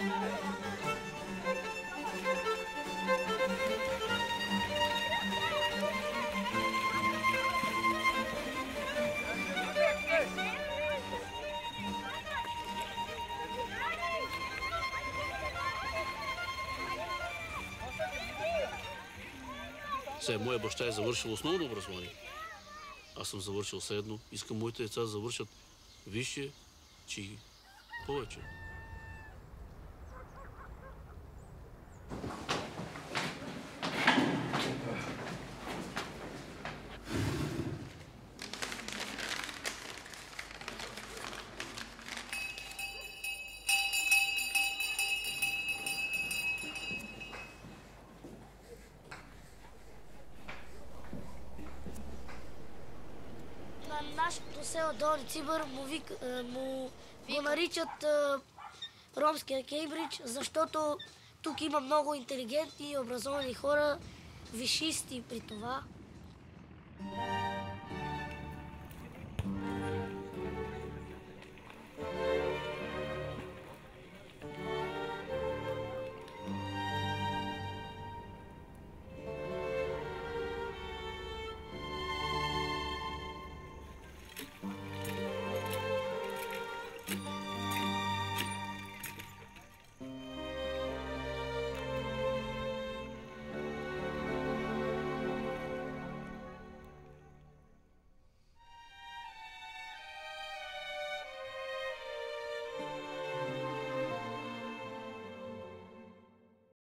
Се, моя баща е завършил основно образование. Аз съм завършил средно. Искам моите деца да завършат висше, чи повече. На нашето село Долни Цибър му, вик, е, му го наричат е, ромския Кеймбридж, защото тук има много интелигентни и образовани хора, вишисти при това.